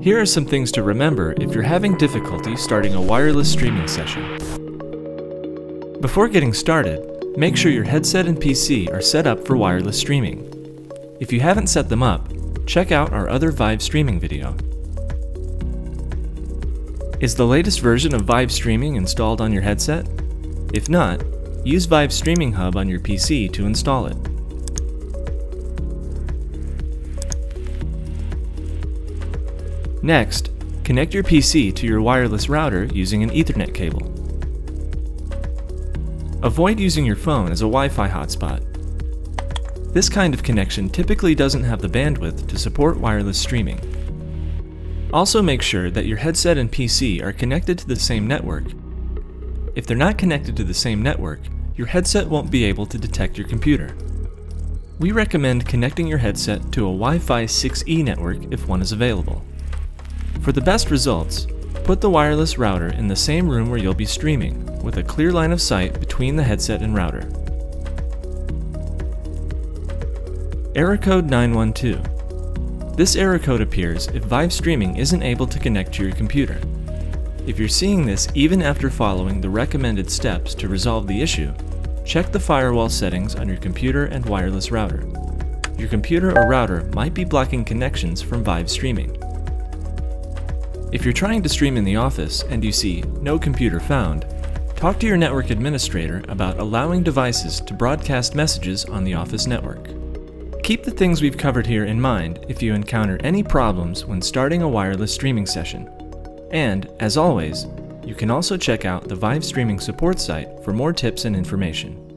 Here are some things to remember if you're having difficulty starting a wireless streaming session. Before getting started, make sure your headset and PC are set up for wireless streaming. If you haven't set them up, check out our other Vive streaming video. Is the latest version of Vive Streaming installed on your headset? If not, use Vive Streaming Hub on your PC to install it. Next, connect your PC to your wireless router using an Ethernet cable. Avoid using your phone as a Wi-Fi hotspot. This kind of connection typically doesn't have the bandwidth to support wireless streaming. Also make sure that your headset and PC are connected to the same network. If they're not connected to the same network, your headset won't be able to detect your computer. We recommend connecting your headset to a Wi-Fi 6E network if one is available. For the best results, put the wireless router in the same room where you'll be streaming, with a clear line of sight between the headset and router. Error code 912. This error code appears if Vive Streaming isn't able to connect to your computer. If you're seeing this even after following the recommended steps to resolve the issue, check the firewall settings on your computer and wireless router. Your computer or router might be blocking connections from Vive Streaming. If you're trying to stream in the office and you see no computer found, talk to your network administrator about allowing devices to broadcast messages on the office network. Keep the things we've covered here in mind if you encounter any problems when starting a wireless streaming session. And, as always, you can also check out the Vive Streaming support site for more tips and information.